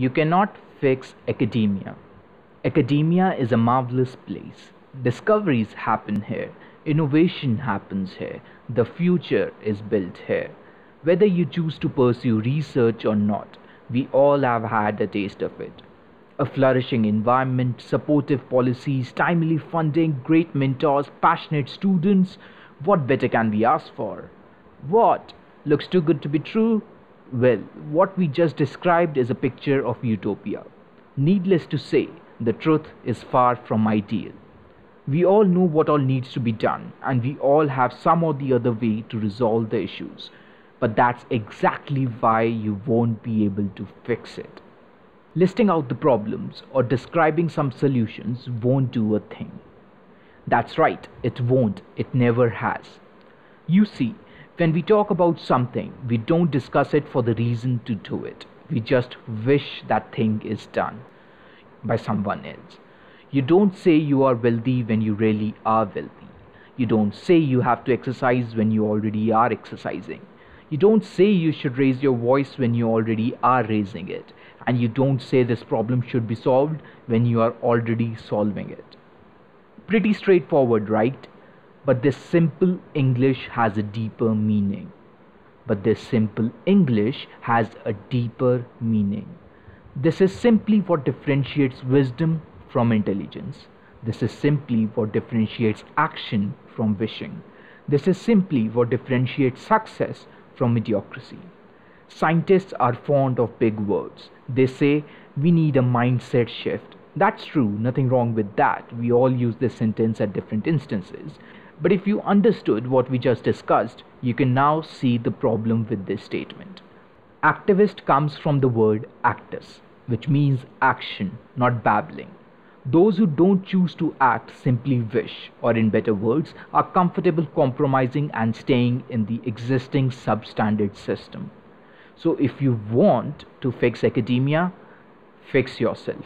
You cannot fix academia. Academia is a marvelous place. Discoveries happen here. Innovation happens here. The future is built here. Whether you choose to pursue research or not, we all have had a taste of it. A flourishing environment, supportive policies, timely funding, great mentors, passionate students. What better can we ask for? What? Looks too good to be true? Well, what we just described is a picture of utopia. Needless to say, the truth is far from ideal. We all know what all needs to be done, and we all have some or the other way to resolve the issues. But that's exactly why you won't be able to fix it. Listing out the problems or describing some solutions won't do a thing. That's right, it won't, it never has. You see, when we talk about something, we don't discuss it for the reason to do it. We just wish that thing is done by someone else. You don't say you are wealthy when you really are wealthy. You don't say you have to exercise when you already are exercising. You don't say you should raise your voice when you already are raising it. And you don't say this problem should be solved when you are already solving it. Pretty straightforward, right? But this simple English has a deeper meaning. But this simple English has a deeper meaning. This is simply what differentiates wisdom from intelligence. This is simply what differentiates action from wishing. This is simply what differentiates success from mediocrity. Scientists are fond of big words. They say we need a mindset shift. That's true, nothing wrong with that. We all use this sentence at different instances. But if you understood what we just discussed, you can now see the problem with this statement. Activist comes from the word actus, which means action, not babbling. Those who don't choose to act simply wish, or in better words, are comfortable compromising and staying in the existing substandard system. So if you want to fix academia, fix yourself.